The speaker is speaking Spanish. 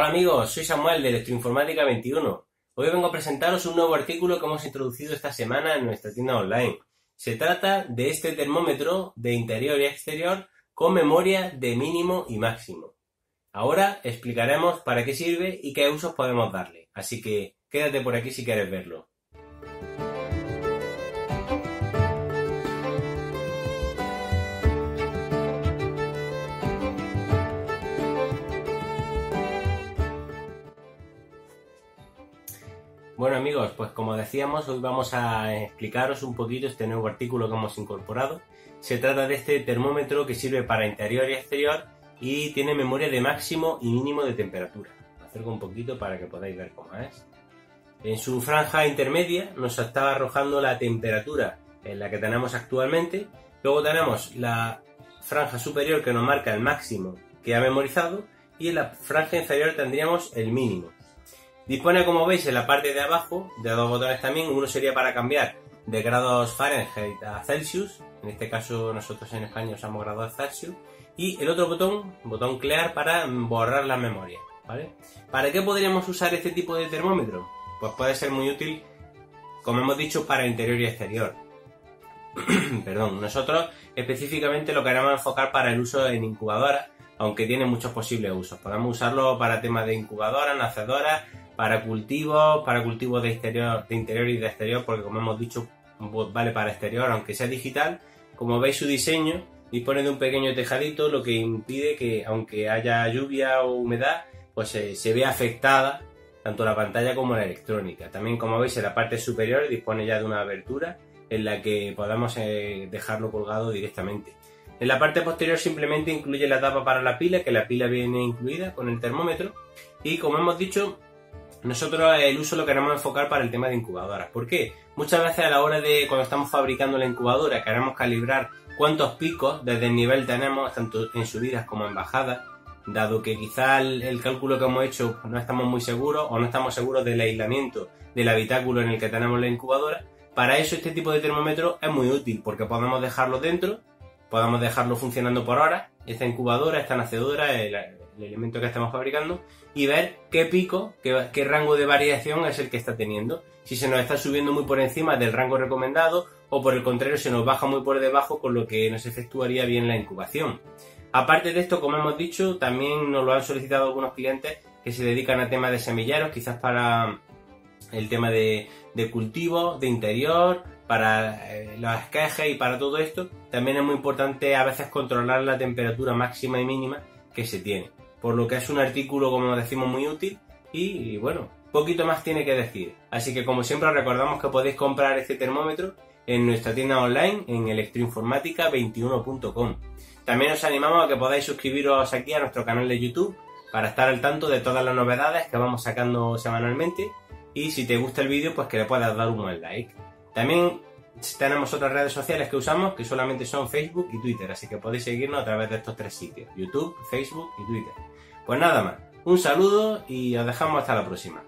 Hola amigos, soy Samuel de Electroinformática 21. Hoy vengo a presentaros un nuevo artículo que hemos introducido esta semana en nuestra tienda online. Se trata de este termómetro de interior y exterior con memoria de mínimo y máximo. Ahora explicaremos para qué sirve y qué usos podemos darle, así que quédate por aquí si quieres verlo. Bueno amigos, pues como decíamos, hoy vamos a explicaros un poquito este nuevo artículo que hemos incorporado. Se trata de este termómetro que sirve para interior y exterior y tiene memoria de máximo y mínimo de temperatura. Acerco un poquito para que podáis ver cómo es. En su franja intermedia nos está arrojando la temperatura en la que tenemos actualmente. Luego tenemos la franja superior que nos marca el máximo que ha memorizado y en la franja inferior tendríamos el mínimo. Dispone, como veis, en la parte de abajo de dos botones también. Uno sería para cambiar de grados Fahrenheit a Celsius. En este caso nosotros en España usamos grados Celsius. Y el otro botón, botón clear, para borrar la memoria. ¿vale? ¿Para qué podríamos usar este tipo de termómetro? Pues puede ser muy útil, como hemos dicho, para interior y exterior. Perdón, nosotros específicamente lo queremos enfocar para el uso en incubadoras, aunque tiene muchos posibles usos. Podemos usarlo para temas de incubadoras, nacedoras, para cultivos, para cultivos de interior, de interior y de exterior, porque como hemos dicho, vale para exterior, aunque sea digital. Como veis su diseño, dispone de un pequeño tejadito, lo que impide que, aunque haya lluvia o humedad, pues se, vea afectada tanto la pantalla como la electrónica. También, como veis, en la parte superior dispone ya de una abertura en la que podamos eh, dejarlo colgado directamente. En la parte posterior simplemente incluye la tapa para la pila, que la pila viene incluida con el termómetro. Y como hemos dicho, nosotros el uso lo queremos enfocar para el tema de incubadoras. ¿Por qué? Muchas veces a la hora de cuando estamos fabricando la incubadora queremos calibrar cuántos picos desde el nivel tenemos, tanto en subidas como en bajadas, dado que quizá el, cálculo que hemos hecho no estamos muy seguros o no estamos seguros del aislamiento del habitáculo en el que tenemos la incubadora. Para eso este tipo de termómetro es muy útil porque podemos dejarlo dentro, podemos dejarlo funcionando por horas, esta incubadora, esta nacedora, el, el elemento que estamos fabricando y ver qué pico, qué, rango de variación es el que está teniendo. Si se nos está subiendo muy por encima del rango recomendado o por el contrario se nos baja muy por debajo con lo que nos efectuaría bien la incubación. Aparte de esto, como hemos dicho, también nos lo han solicitado algunos clientes que se dedican a temas de semilleros, quizás para el tema de, cultivo, de interior, para eh, los esquejes y para todo esto. También es muy importante a veces controlar la temperatura máxima y mínima que se tiene por lo que es un artículo, como decimos, muy útil y, bueno, poquito más tiene que decir. Así que como siempre recordamos que podéis comprar este termómetro en nuestra tienda online en electroinformática21.com. También os animamos a que podáis suscribiros aquí a nuestro canal de YouTube para estar al tanto de todas las novedades que vamos sacando semanalmente y si te gusta el vídeo pues que le puedas dar un buen like. También tenemos otras redes sociales que usamos que solamente son Facebook y Twitter, así que podéis seguirnos a través de estos tres sitios, YouTube, Facebook y Twitter. Pues nada más, un saludo y os dejamos hasta la próxima.